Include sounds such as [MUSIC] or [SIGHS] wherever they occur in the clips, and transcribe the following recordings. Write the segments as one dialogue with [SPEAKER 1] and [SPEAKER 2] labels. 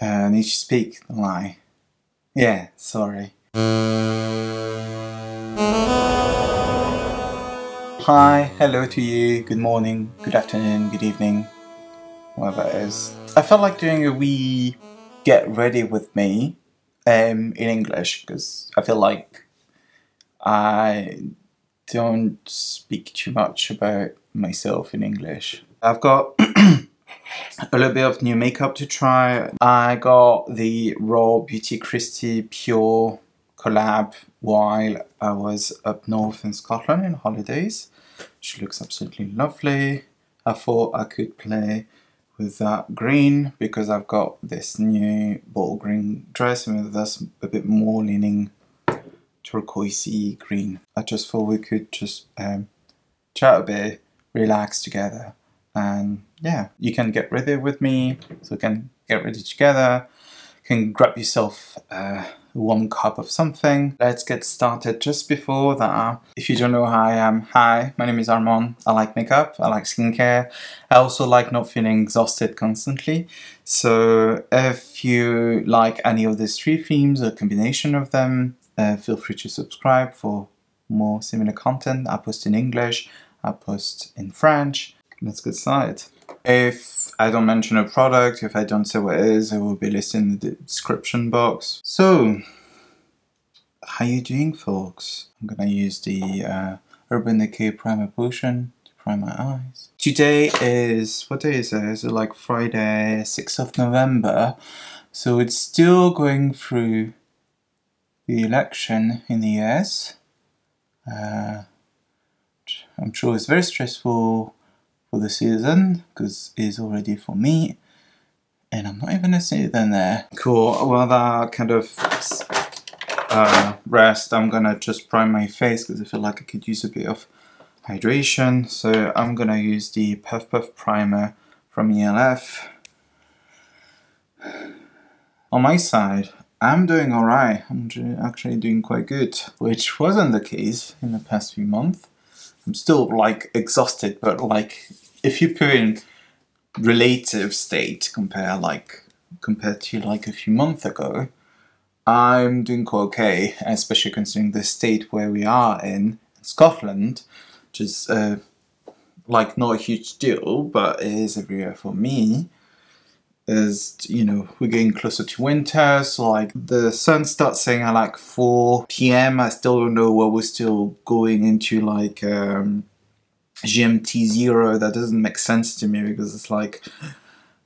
[SPEAKER 1] Uh, need to speak, don't? Yeah, sorry. Hi, hello to you, good morning, good afternoon, good evening, whatever it is. I felt like doing a wee get ready with me um, in English because I feel like I don't speak too much about myself in English. I've got a little bit of new makeup to try. I got the Raw Beauty Kristi PÜR collab while I was up north in Scotland in holidays. She looks absolutely lovely. I thought I could play with that green because I've got this new bottle green dress and that's a bit more leaning turquoisey green. I just thought we could just um, chat a bit, relax together and yeah, you can get ready with me so we can get ready together. You can grab yourself uh, one cup of something. Let's get started. Just before that, if you don't know who I am, hi, my name is Armand. I like makeup, I like skincare. I also like not feeling exhausted constantly. So if you like any of these three themes or combination of them, uh, feel free to subscribe for more similar content. I post in English, I post in French. Let's get started. If I don't mention a product, if I don't say what it is, it will be listed in the description box. So, how you doing folks? I'm gonna use the uh, Urban Decay Primer Potion to prime my eyes. Today is, what day is it? Is it like Friday, 6th of November? So it's still going through the election in the US. Uh, I'm sure it's very stressful for the season because it's already for me and I'm not even a season there. Cool, well that kind of uh, rest I'm gonna just prime my face because I feel like I could use a bit of hydration so I'm gonna use the Puff Puff primer from ELF. On my side I'm doing alright, I'm actually doing quite good, which wasn't the case in the past few months. I'm still like exhausted, but like if you put in relative state compare like compared to like a few months ago, I'm doing quite okay, especially considering the state where we are in, Scotland, which is uh, like not a huge deal, but it is everywhere for me. Is you know we're getting closer to winter, so like the sun starts setting at like 4 p.m. I still don't know where we're still going into like um, GMT zero. That doesn't make sense to me because it's like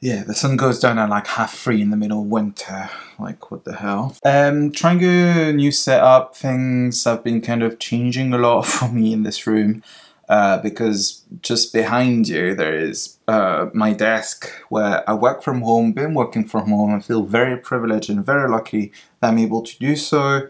[SPEAKER 1] yeah, the sun goes down at like half three in the middle of winter. Like, what the hell? Um, trying a new setup. Things have been kind of changing a lot [LAUGHS] for me in this room. Uh, because just behind you there is uh, my desk where I work from home, been working from home, I feel very privileged and very lucky that I'm able to do so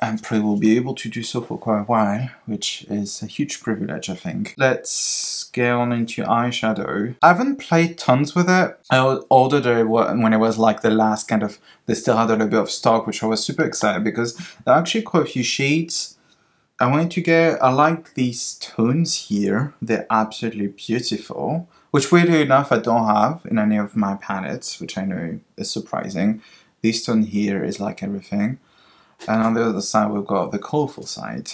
[SPEAKER 1] and probably will be able to do so for quite a while, which is a huge privilege, I think. Let's get on into eyeshadow. I haven't played tons with it. I ordered it when it was like the last kind of, they still had a little bit of stock, which I was super excited because there are actually quite a few shades I wanted to get, I like these tones here. They're absolutely beautiful, which weirdly enough I don't have in any of my palettes, which I know is surprising. This tone here is like everything. And on the other side we've got the colorful side.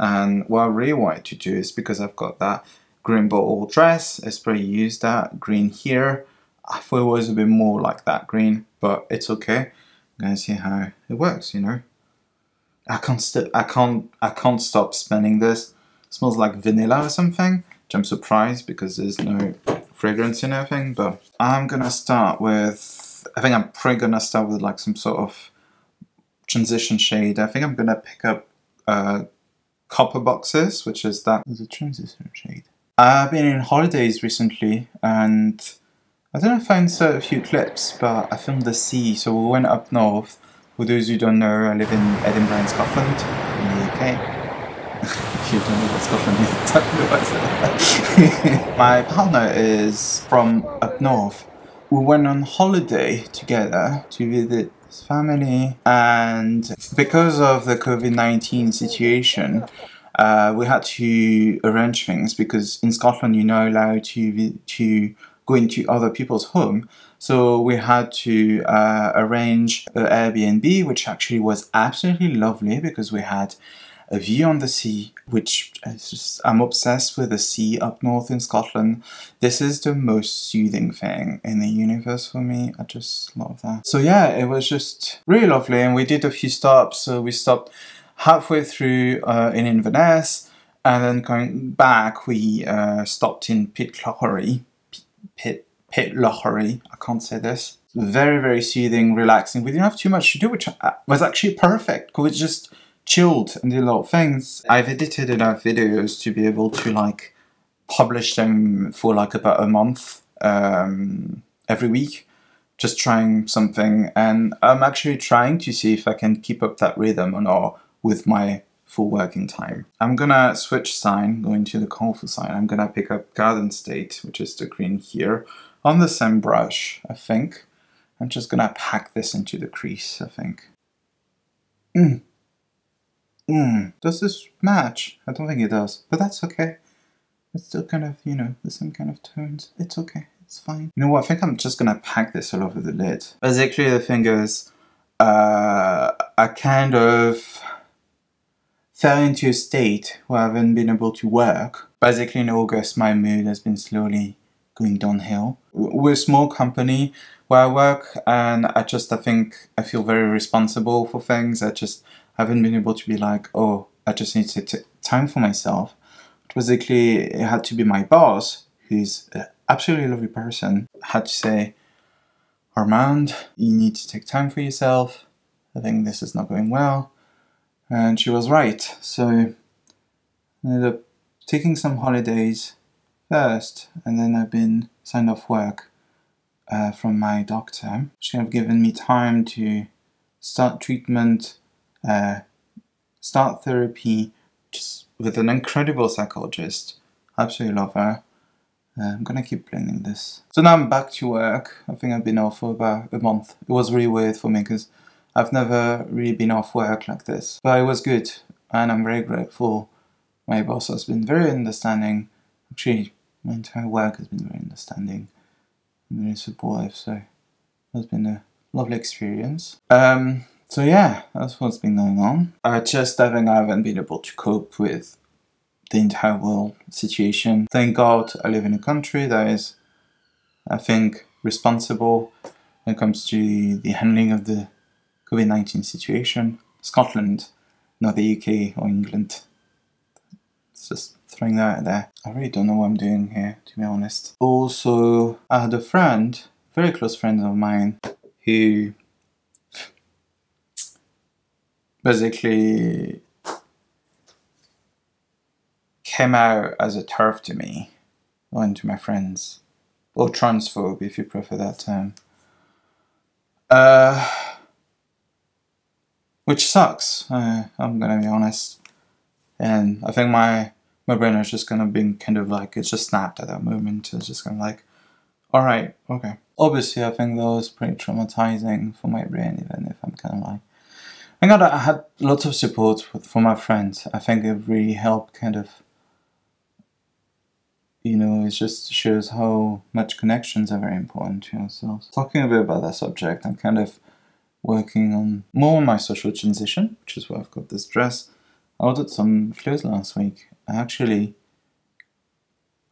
[SPEAKER 1] And what I really wanted to do is because I've got that green bottle dress, I probably use that green here. I thought it was a bit more like that green, but it's okay. I'm gonna see how it works, you know. I can't st- I can't I can't stop smelling this. It smells like vanilla or something, which I'm surprised because there's no fragrance in anything. But I'm gonna start with I think I'm probably gonna start with like some sort of transition shade. I think I'm gonna pick up uh, copper boxes, which is that is a transition shade. I've been in holidays recently and I don't know if I insert a few clips, but I filmed the sea, so we went up north for those who don't know, I live in Edinburgh in Scotland, in the UK. If [LAUGHS] you don't know what Scotland is, [LAUGHS] don't know what [LAUGHS] My partner is from up north. We went on holiday together to visit his family and because of the COVID-19 situation, uh, we had to arrange things because in Scotland you're not allowed to to go to other people's home. So we had to uh, arrange an Airbnb, which actually was absolutely lovely because we had a view on the sea, which just, I'm obsessed with the sea up north in Scotland. This is the most soothing thing in the universe for me. I just love that. So yeah, it was just really lovely, and we did a few stops. So we stopped halfway through uh, in Inverness, and then going back, we uh, stopped in Pitlochry. Pit Pitlochry. I can't say this. Very very soothing, relaxing. We didn't have too much to do, which uh, was actually perfect. Because we just chilled and did a lot of things. I've edited enough videos to be able to like publish them for like about a month um, every week, just trying something. And I'm actually trying to see if I can keep up that rhythm or not with my full working time. I'm gonna switch sign, going to the colorful sign. I'm gonna pick up Garden State, which is the green here, on the same brush, I think. I'm just gonna pack this into the crease, I think. Mm. Mm. Does this match? I don't think it does, but that's okay. It's still kind of, you know, the same kind of tones. It's okay. It's fine. You know what? I think I'm just gonna pack this all over the lid. Basically, the thing is, uh, I kind of fell into a state where I haven't been able to work. Basically, in August, my mood has been slowly going downhill. We're a small company where I work, and I just, I think, I feel very responsible for things. I just haven't been able to be like, oh, I just need to take time for myself. Basically, it had to be my boss, who's an absolutely lovely person, had to say, Armand, you need to take time for yourself. I think this is not going well. And she was right. So I ended up taking some holidays first, and then I've been signed off work uh, from my doctor. She have given me time to start treatment, uh, start therapy, just with an incredible psychologist. Absolutely love her. Uh, I'm gonna keep playing this. So now I'm back to work. I think I've been off for about a month. It was really weird for me because I've never really been off work like this. But it was good, and I'm very grateful. My boss has been very understanding. Actually, my entire work has been very understanding and very supportive, so it's been a lovely experience. Um, so yeah, that's what's been going on. I just I haven't been able to cope with the entire world situation. Thank God I live in a country that is, I think, responsible when it comes to the handling of the COVID 19 situation. Scotland, not the UK or England. It's just throwing that out there. I really don't know what I'm doing here, to be honest. Also, I had a friend, very close friend of mine, who basically came out as a TERF to me, and to my friends, or transphobe if you prefer that term. Uh, which sucks. Uh, I'm gonna be honest, and I think my my brain is just gonna be kind of like it's just snapped at that moment. It's just kind of like, all right, okay. Obviously, I think that was pretty traumatizing for my brain, even if I'm kind of like. I got I had lots of support from my friends. I think it really helped kind of you know, it just shows how much connections are very important to ourselves. Talking a bit about that subject, I'm kind of working on more my social transition, which is why I've got this dress. I ordered some clothes last week. Actually,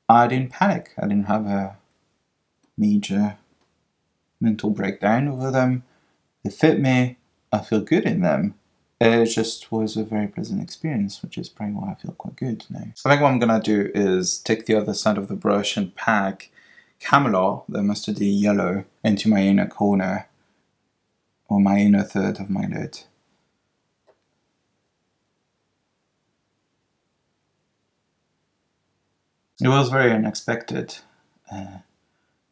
[SPEAKER 1] I didn't panic. I didn't have a major mental breakdown over them. They fit me. I feel good in them. It just was a very pleasant experience, which is probably why I feel quite good now. So I think what I'm gonna do is take the other side of the brush and pack Camelot, the mustardy yellow, into my inner corner or my inner third of my lid. It was very unexpected. Uh,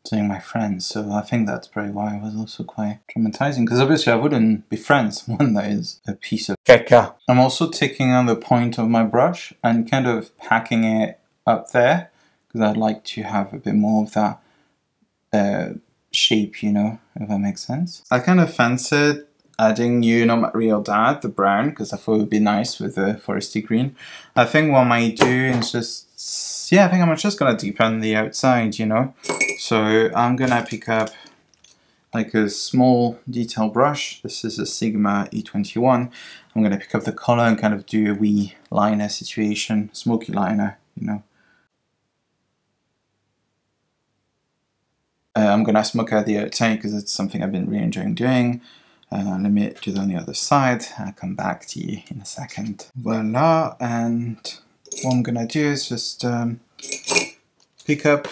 [SPEAKER 1] seeing my friends. So I think that's probably why it was also quite traumatizing. Because obviously I wouldn't be friends [LAUGHS] when there is a piece of caca. I'm also taking on the point of my brush and kind of packing it up there because I'd like to have a bit more of that uh, shape, you know, if that makes sense. I kind of fancied adding You know My Real Dad, the brown, because I thought it would be nice with the foresty green. I think what I might do is just, yeah, I think I'm just going to deepen the outside, you know, So I'm gonna pick up like a small detail brush. This is a Sigma E21. I'm gonna pick up the color and kind of do a wee liner situation, smoky liner, you know. Uh, I'm gonna smoke out the outside because it's something I've been really enjoying doing. Uh, let me do that on the other side. I'll come back to you in a second. Voila, and what I'm gonna do is just um, pick up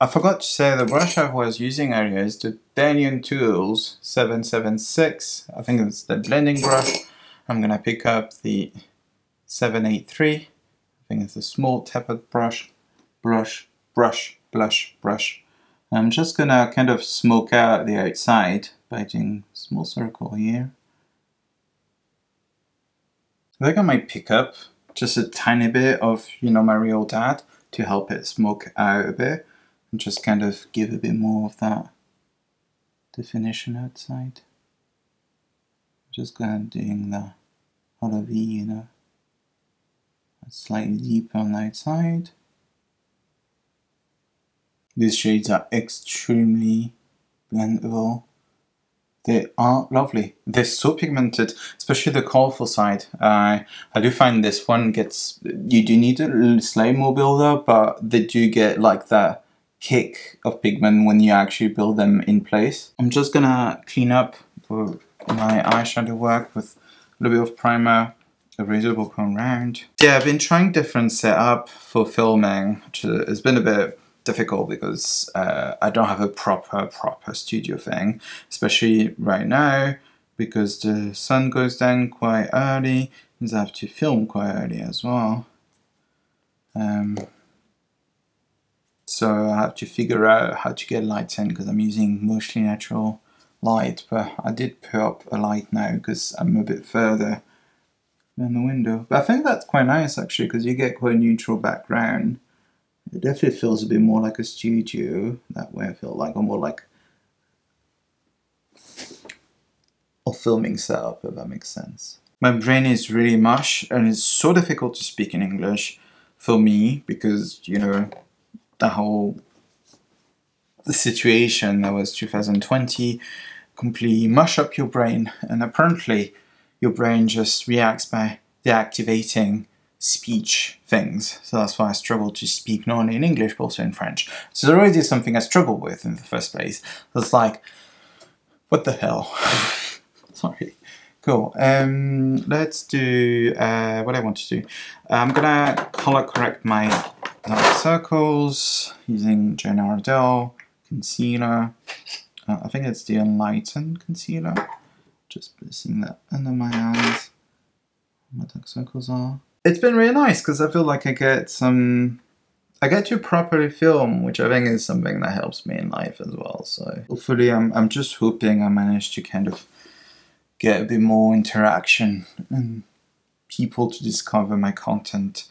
[SPEAKER 1] I forgot to say the brush I was using earlier is the Bdellium Tools 776. I think it's the blending brush. I'm gonna pick up the 783. I think it's a small tapered brush, brush, brush, blush, brush. I'm just gonna kind of smoke out the outside by doing a small circle here. I think I might pick up just a tiny bit of, you know, my real dad to help it smoke out a bit and just kind of give a bit more of that definition outside. Just kind of doing the hollow V, you know, slightly deeper on the outside. These shades are extremely blendable. They are lovely. They're so pigmented, especially the colorful side. Uh, I do find this one gets, you do need a slightly more builder, but they do get like that kick of pigment when you actually build them in place. I'm just gonna clean up my eyeshadow work with a little bit of primer, eraser will come around. Yeah, I've been trying different setup for filming, which has been a bit difficult because uh, I don't have a proper, proper studio thing, especially right now because the sun goes down quite early, means I have to film quite early as well. Um, so I have to figure out how to get lights in because I'm using mostly natural light but I did put up a light now because I'm a bit further than the window but I think that's quite nice actually because you get quite a neutral background it definitely feels a bit more like a studio that way I feel like or more like a filming setup if that makes sense. My brain is really mush and it's so difficult to speak in English for me because you know the whole the situation that was 2020 completely mush up your brain and apparently your brain just reacts by deactivating speech things so that's why I struggle to speak not only in English but also in French so it's already is something I struggle with in the first place So it's like what the hell [LAUGHS] sorry cool um, let's do uh, what I want to do I'm gonna color correct my dark circles using Jane Iredale concealer. Uh, I think it's the Enlighten concealer. Just placing that under my eyes. My dark circles are. It's been really nice because I feel like I get some. I get to properly film, which I think is something that helps me in life as well. So hopefully, I'm I'm just hoping I manage to kind of get a bit more interaction and people to discover my content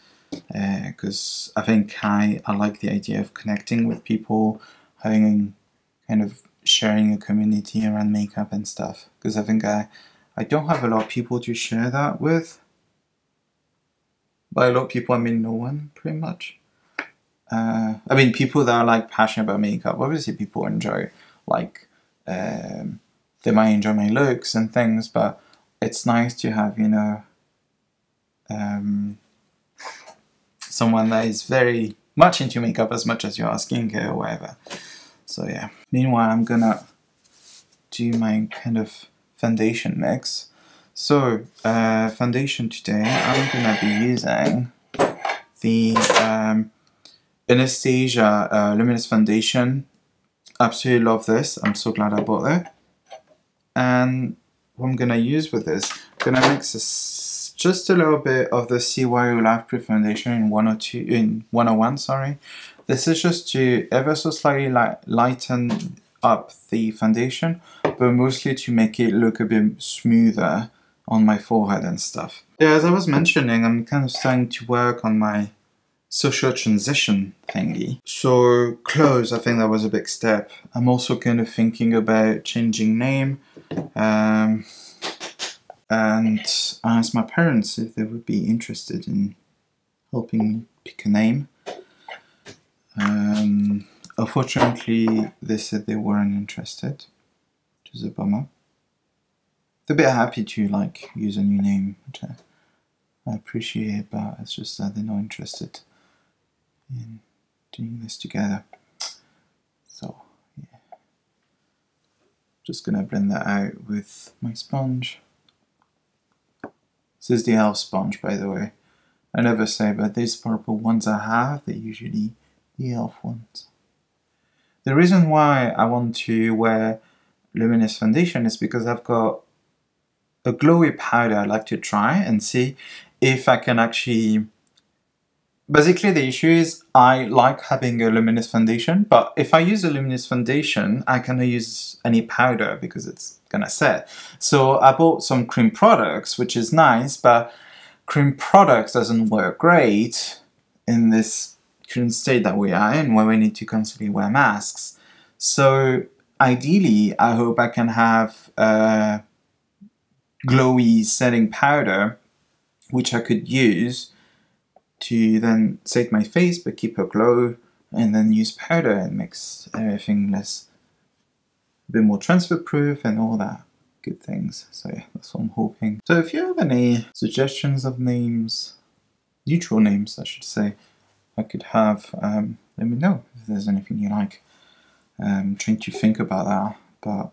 [SPEAKER 1] because uh, I think I, I like the idea of connecting with people, having kind of sharing a community around makeup and stuff. Because I think I, I don't have a lot of people to share that with. By a lot of people, I mean no one, pretty much. Uh, I mean, people that are like passionate about makeup. Obviously, people enjoy like um, they might enjoy my looks and things, but it's nice to have you know um, someone that is very much into makeup as much as you are skincare or whatever. So yeah. Meanwhile, I'm gonna do my kind of foundation mix. So, uh, foundation today, I'm gonna be using the um, Anastasia uh, Luminous Foundation. Absolutely love this. I'm so glad I bought it. And what I'm gonna use with this, I'm gonna mix this just a little bit of the CYO Life Proof Foundation in 102 in 101, sorry. This is just to ever so slightly light, lighten up the foundation, but mostly to make it look a bit smoother on my forehead and stuff. Yeah, as I was mentioning, I'm kind of starting to work on my social transition thingy. So clothes, I think that was a big step. I'm also kind of thinking about changing name. Um, and I asked my parents if they would be interested in helping me pick a name. Um, unfortunately, they said they weren't interested, which is a bummer. They're a bit happy to like use a new name, which I, I appreciate, but it's just that they're not interested in doing this together. So, yeah. Just gonna blend that out with my sponge. This is the elf sponge, by the way. I never say, but these purple ones I have, they're usually the elf ones. The reason why I want to wear luminous foundation is because I've got a glowy powder I'd like to try and see if I can actually basically the issue is I like having a luminous foundation but if I use a luminous foundation I cannot use any powder because it's gonna set. So I bought some cream products which is nice but cream products doesn't work great in this current state that we are in where we need to constantly wear masks. So ideally I hope I can have a glowy setting powder which I could use to then set my face but keep a glow and then use powder and makes everything less a bit more transfer proof and all that good things. So yeah that's what I'm hoping. So if you have any suggestions of names neutral names I should say I could have um, let me know if there's anything you like. Um, trying to think about that but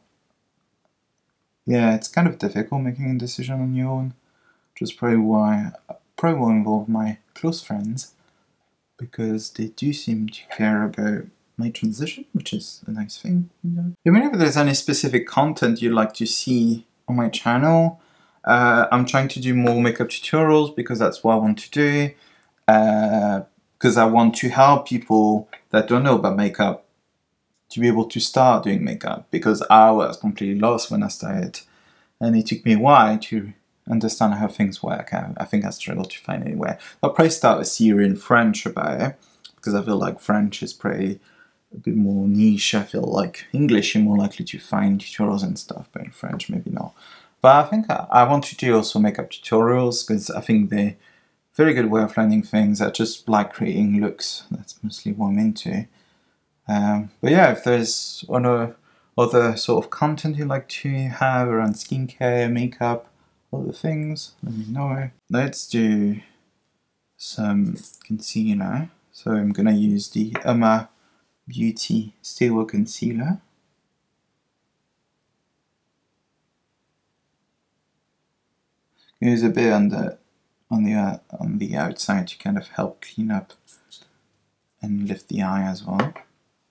[SPEAKER 1] yeah, it's kind of difficult making a decision on your own, which is probably why I probably will involve my close friends because they do seem to care about my transition, which is a nice thing. You know? Whenever there's any specific content you'd like to see on my channel, uh, I'm trying to do more makeup tutorials because that's what I want to do. Because uh, I want to help people that don't know about makeup to be able to start doing makeup because I was completely lost when I started and it took me a while to understand how things work. I, I think I struggled to find anywhere. I'll probably start a series in French about it because I feel like French is pretty a bit more niche. I feel like English you're more likely to find tutorials and stuff, but in French maybe not. But I think I, I want to do also makeup tutorials because I think they're very good way of learning things. I just like creating looks. That's mostly what I'm into. Um, but yeah, if there's other, other sort of content you'd like to have around skincare, makeup, other things, let me know. Let's do some concealer. So I'm gonna use the UOMA Beauty Stay Woke Concealer. Use a bit on the on the uh, on the outside to kind of help clean up and lift the eye as well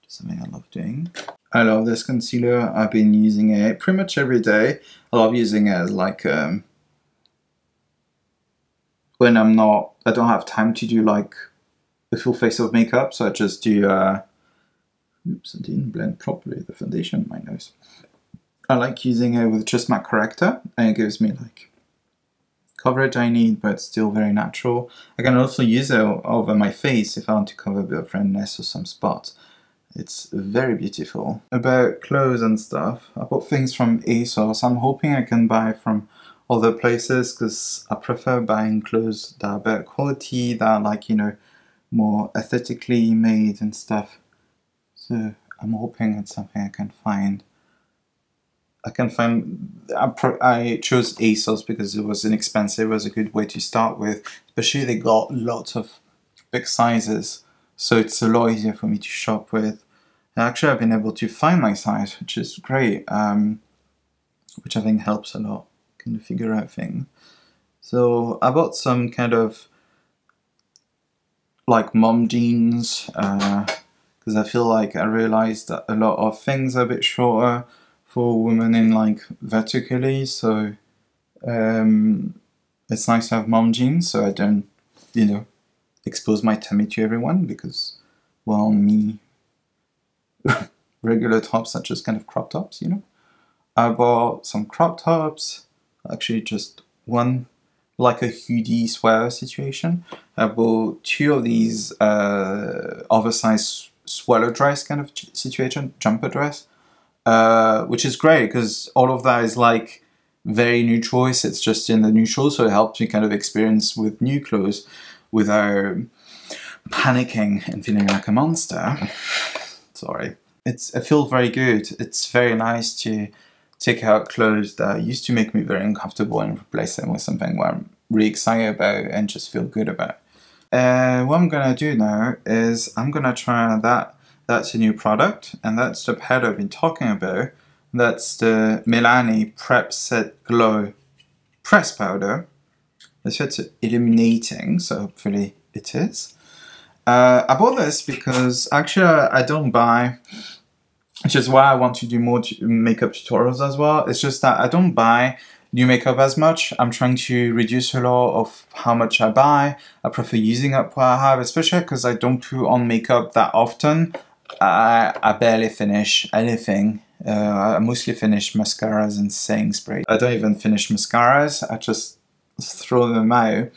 [SPEAKER 1] something I love doing. I love this concealer. I've been using it pretty much every day. I love using it as like um, when I'm not, I don't have time to do like a full face of makeup, so I just do, uh, oops, I didn't blend properly the foundation on my nose. I like using it with just my corrector, and it gives me like coverage I need, but still very natural. I can also use it over my face if I want to cover a bit of redness or some spots. It's very beautiful. About clothes and stuff, I bought things from ASOS. I'm hoping I can buy from other places because I prefer buying clothes that are better quality, that are like, you know, more aesthetically made and stuff. So I'm hoping it's something I can find. I can find. I, I chose ASOS because it was inexpensive. It was a good way to start with. Especially they got lots of big sizes so it's a lot easier for me to shop with. And actually, I've been able to find my size, which is great, um, which I think helps a lot, kind of figure out things. So I bought some kind of like mom jeans because uh, I feel like I realized that a lot of things are a bit shorter for women in like vertically, so um, it's nice to have mom jeans so I don't, you know, expose my tummy to everyone because, well, me, [LAUGHS] regular tops are just kind of crop tops, you know. I bought some crop tops, actually just one, like a hoodie sweater situation. I bought two of these uh, oversized sweater dress kind of situation, jumper dress, uh, which is great because all of that is like very new choice. It's just in the neutral, so it helps me kind of experience with new clothes without panicking and feeling like a monster. Sorry. It's it feels very good. It's very nice to take out clothes that used to make me very uncomfortable and replace them with something where I'm really excited about and just feel good about. Uh, what I'm gonna do now is I'm gonna try that. That's a new product, and that's the powder I've been talking about. That's the Milani Prep Set Glow Press Powder. This it's illuminating, so hopefully it is. Uh, I bought this because actually I don't buy which is why I want to do more makeup tutorials as well. It's just that I don't buy new makeup as much. I'm trying to reduce a lot of how much I buy. I prefer using up what I have, especially because I don't put on makeup that often. I, I barely finish anything. Uh, I mostly finish mascaras and setting spray. I don't even finish mascaras. I just throw them out.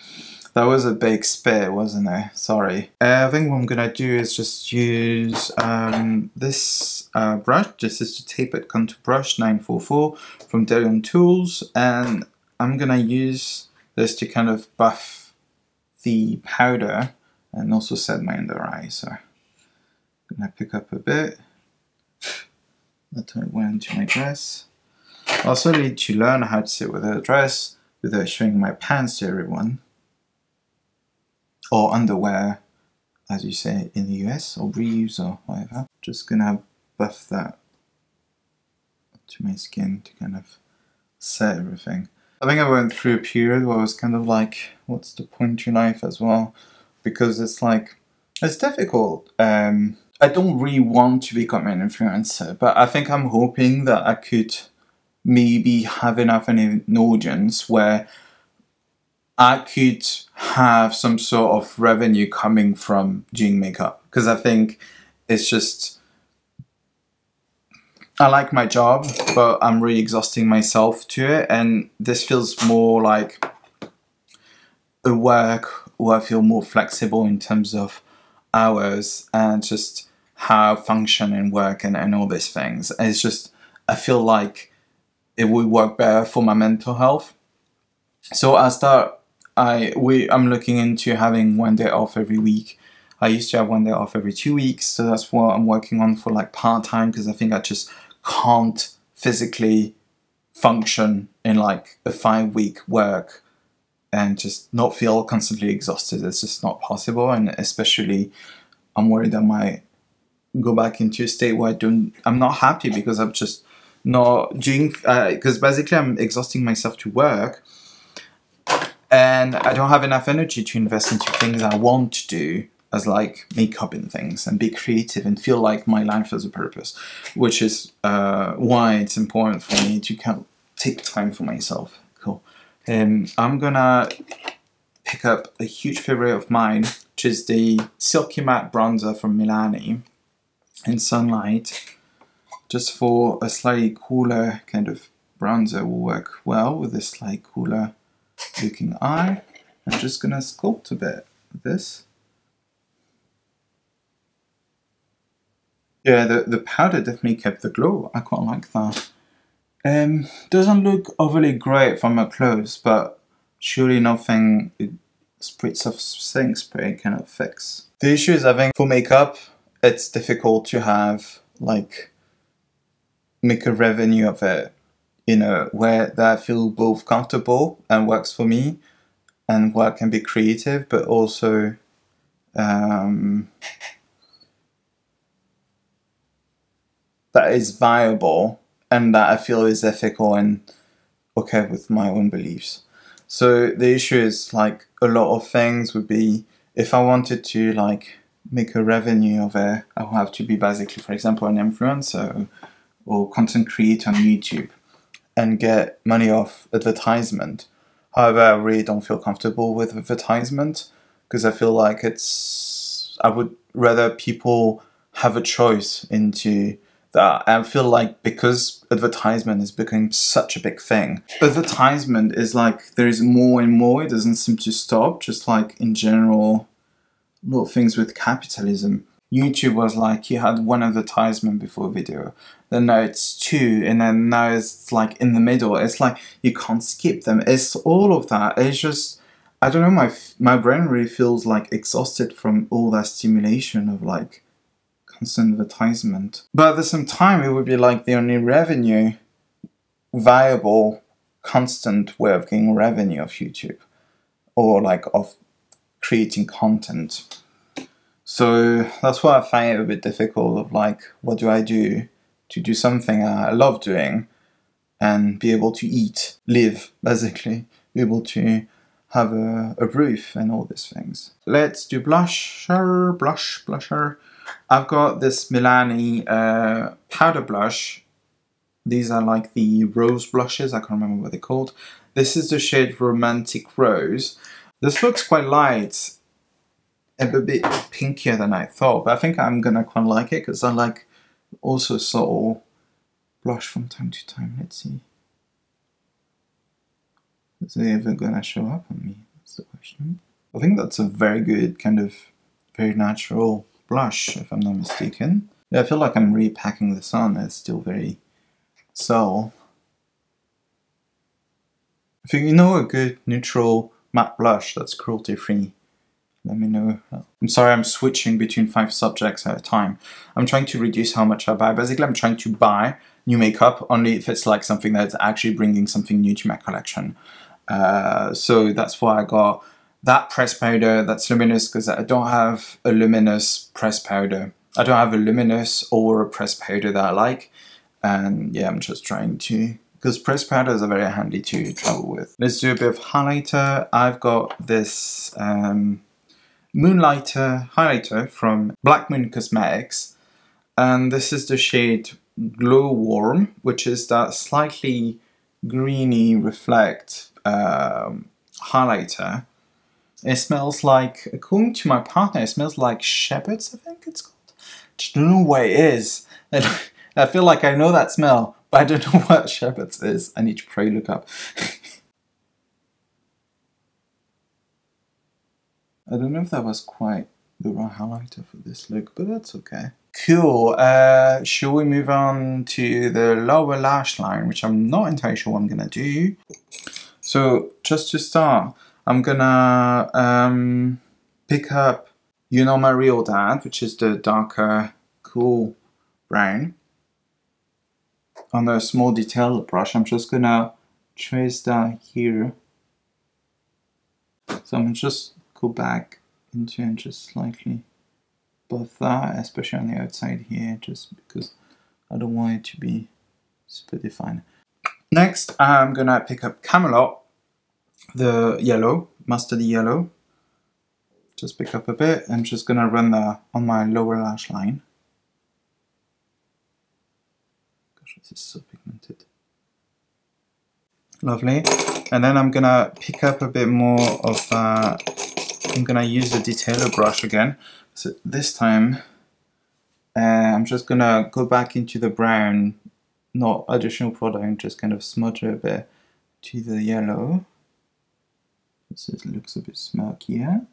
[SPEAKER 1] That was a big spit, wasn't it? Sorry. Uh, I think what I'm gonna do is just use um, this uh, brush. This is the Tape It Contour Brush 944 from Bdellium Tools. And I'm gonna use this to kind of buff the powder and also set my under eye. So I'm gonna pick up a bit. Let it went into my dress. I also need to learn how to sit with a dress without showing my pants to everyone or underwear, as you say in the US, or briefs or whatever. Just gonna buff that to my skin to kind of set everything. I think I went through a period where I was kind of like, what's the point to life as well? Because it's like, it's difficult. Um, I don't really want to become an influencer, but I think I'm hoping that I could maybe have enough an audience where I could have some sort of revenue coming from doing makeup because I think it's just I like my job, but I'm really exhausting myself to it, and this feels more like a work where I feel more flexible in terms of hours and just how function and work and, and all these things. It's just I feel like it would work better for my mental health. So I start I we I'm looking into having one day off every week. I used to have one day off every two weeks, so that's what I'm working on for like part time because I think I just can't physically function in like a five week work and just not feel constantly exhausted. It's just not possible, and especially I'm worried I might go back into a state where I don't. I'm not happy because I'm just not doing because uh, basically I'm exhausting myself to work and I don't have enough energy to invest into things I want to do as like makeup and things and be creative and feel like my life has a purpose, which is uh, why it's important for me to kind of take time for myself. Cool. Um, I'm gonna pick up a huge favorite of mine, which is the Silky Matte Bronzer from Milani in Sunlight. Just for a slightly cooler kind of bronzer will work well with this slightly cooler looking eye. I'm just gonna sculpt a bit this. Yeah, the, the powder definitely kept the glow. I quite like that. Um, doesn't look overly great from up close, but surely nothing spritz of setting spray cannot fix. The issue is I think for makeup, it's difficult to have like make a revenue of it you know, where that I feel both comfortable and works for me, and where I can be creative, but also um, that is viable and that I feel is ethical and okay with my own beliefs. So the issue is like a lot of things would be if I wanted to like make a revenue of it, I would have to be basically, for example, an influencer or content creator on YouTube and get money off advertisement. However, I really don't feel comfortable with advertisement because I feel like it's. I would rather people have a choice into that. I feel like because advertisement is becoming such a big thing, advertisement is like there is more and more. It doesn't seem to stop. Just like in general, a lot of things with capitalism. YouTube was like you had one advertisement before video, then now it's two, and then now it's like in the middle. It's like you can't skip them. It's all of that. It's just I don't know. My my brain really feels like exhausted from all that stimulation of like constant advertisement. But at the same time, it would be like the only revenue viable, constant way of getting revenue of YouTube or like of creating content. So that's why I find it a bit difficult of like, what do I do to do something I love doing and be able to eat, live, [LAUGHS] basically, be able to have a, a roof and all these things. Let's do blusher, blush, blusher. I've got this Milani uh, powder blush. These are like the rose blushes, I can't remember what they're called. This is the shade Romantic Rose. This looks quite light, a bit pinkier than I thought, but I think I'm gonna quite like it because I like also subtle blush from time to time. Let's see. Is it ever gonna show up on me? That's the question. I think that's a very good kind of very natural blush, if I'm not mistaken. Yeah, I feel like I'm repacking this on. It's still very subtle. If you know a good neutral matte blush that's cruelty free, let me know. I'm sorry, I'm switching between five subjects at a time. I'm trying to reduce how much I buy. Basically, I'm trying to buy new makeup only if it's like something that's actually bringing something new to my collection. Uh, so that's why I got that press powder that's luminous because I don't have a luminous press powder. I don't have a luminous or a press powder that I like. And yeah, I'm just trying to because press powders are very handy to travel with. Let's do a bit of highlighter. I've got this um, Moonlighter highlighter from Black Moon Cosmetics. And this is the shade Glow Worm, which is that slightly greeny reflect um, highlighter. It smells like, according to my partner, it smells like Shepherd's, I think it's called. I don't know what it is. [LAUGHS] I feel like I know that smell, but I don't [LAUGHS] know what Shepherd's is. I need to pray look up. [LAUGHS] I don't know if that was quite the right highlighter for this look, but that's okay. Cool. Uh, shall we move on to the lower lash line, which I'm not entirely sure what I'm gonna do. So just to start, I'm gonna um, pick up You Know My Real Dad, which is the darker, cool brown. On a small detail brush, I'm just gonna trace that here. So I'm just go back into and just slightly buff that, especially on the outside here, just because I don't want it to be super defined. Next, I'm gonna pick up Camelot, the yellow, mustard yellow. Just pick up a bit. I'm just gonna run that on my lower lash line. Gosh, this is so pigmented. Lovely. And then I'm gonna pick up a bit more of uh, I'm gonna use the detailer brush again. So this time, uh, I'm just gonna go back into the brown, not additional product, and just kind of smudge it a bit to the yellow. This is, looks a bit smokier.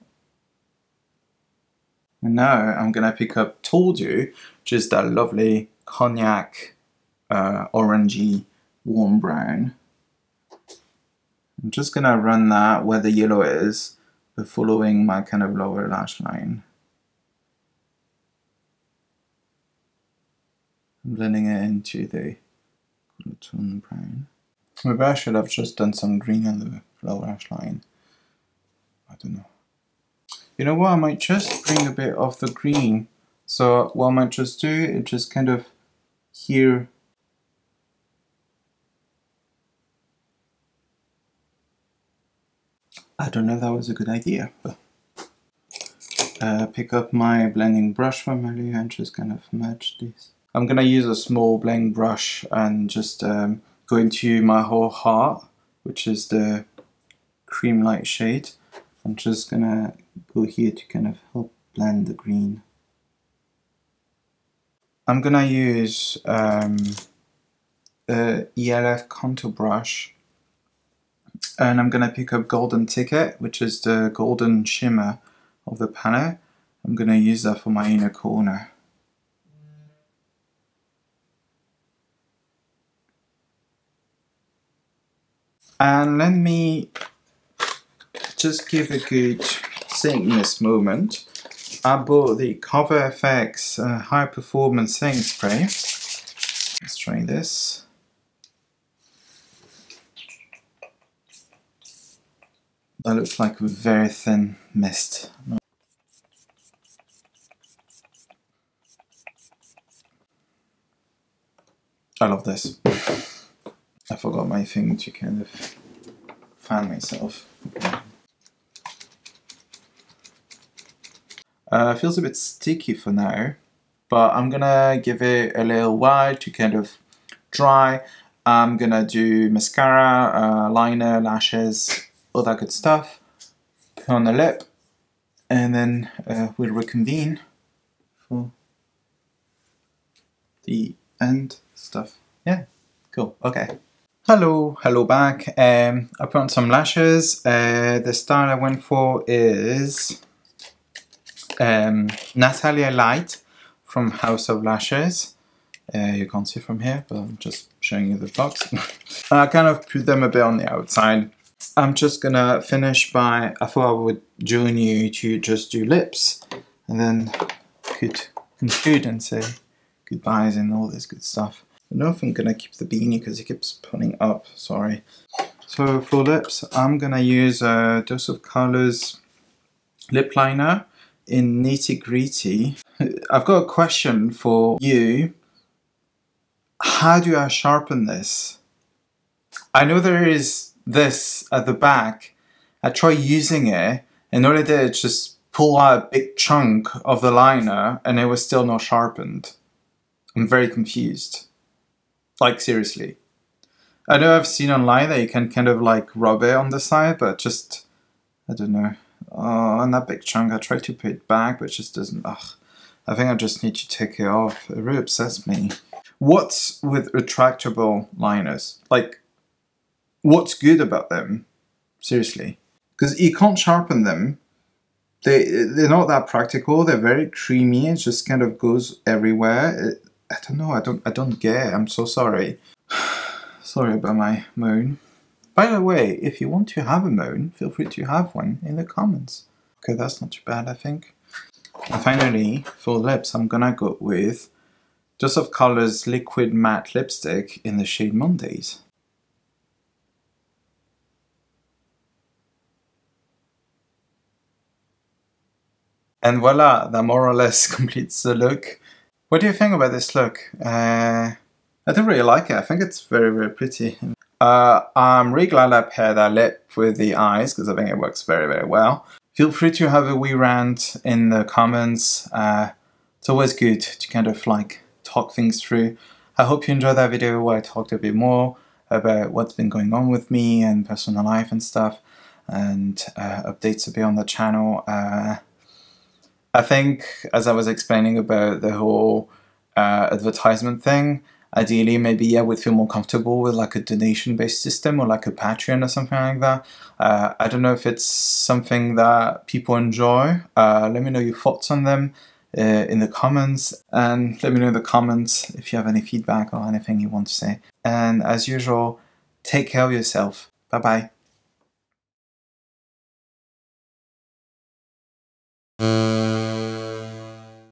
[SPEAKER 1] And now I'm gonna pick up Told You, which is that lovely cognac, uh, orangey, warm brown. I'm just gonna run that where the yellow is following my kind of lower lash line. I'm blending it into the tone brown. Maybe I should have just done some green on the lower lash line. I don't know. You know what, I might just bring a bit of the green. So what I might just do is just kind of here I don't know if that was a good idea, but uh, pick up my blending brush from earlier and just kind of merge this. I'm gonna use a small blending brush and just um, go into my whole heart, which is the cream light shade. I'm just gonna go here to kind of help blend the green. I'm gonna use um, ELF contour brush and I'm going to pick up Golden Ticket, which is the golden shimmer of the palette. I'm going to use that for my inner corner. And let me just give a good thickness moment I bought the Cover FX uh, High Performance Setting Spray. Let's try this. That looks like a very thin mist. I love this. I forgot my thing to kind of fan myself. Uh, feels a bit sticky for now, but I'm gonna give it a little while to kind of dry. I'm gonna do mascara, uh, liner, lashes, all that good stuff. Put on the lip, and then uh, we'll reconvene for the end stuff. Yeah, cool. Okay. Hello, hello back. Um, I put on some lashes. Uh, the style I went for is um, Natalia Lite from House of Lashes. Uh, you can't see from here, but I'm just showing you the box. [LAUGHS] I kind of put them a bit on the outside. I'm just gonna finish by, I thought I would join you to just do lips and then could conclude and say goodbyes and all this good stuff. I don't know if I'm gonna keep the beanie because it keeps pulling up, sorry. So for lips, I'm gonna use a Dose of Colors lip liner in Nitty Gritty. I've got a question for you. How do I sharpen this? I know there is this at the back. I tried using it and all it did just pull out a big chunk of the liner and it was still not sharpened. I'm very confused. Like seriously. I know I've seen online that you can kind of like rub it on the side, but just, I don't know. Oh, and that big chunk, I tried to put it back, but it just doesn't, ugh. I think I just need to take it off. It really upsets me. What's with retractable liners? Like, what's good about them? Seriously. Because you can't sharpen them. They, they're not that practical. They're very creamy. It just kind of goes everywhere. It, I don't know. I don't. I don't get. I'm so sorry. [SIGHS] sorry about my moan. By the way, if you want to have a moan, feel free to have one in the comments. Okay, that's not too bad, I think. And finally, for lips, I'm gonna go with Dose of Colors Liquid Matte Lipstick in the shade Mondaze. And voila, that more or less [LAUGHS] completes the look. What do you think about this look? Uh, I don't really like it. I think it's very, very pretty. Uh, I'm really glad I paired that lip with the eyes because I think it works very, very well. Feel free to have a wee rant in the comments. Uh, it's always good to kind of like talk things through. I hope you enjoyed that video where I talked a bit more about what's been going on with me and personal life and stuff and uh, updates a bit on the channel. Uh, I think, as I was explaining about the whole uh, advertisement thing, ideally, maybe yeah, we'd feel more comfortable with like a donation based system or like a Patreon or something like that. Uh, I don't know if it's something that people enjoy. Uh, let me know your thoughts on them uh, in the comments, and let me know in the comments if you have any feedback or anything you want to say. And as usual, take care of yourself. Bye bye.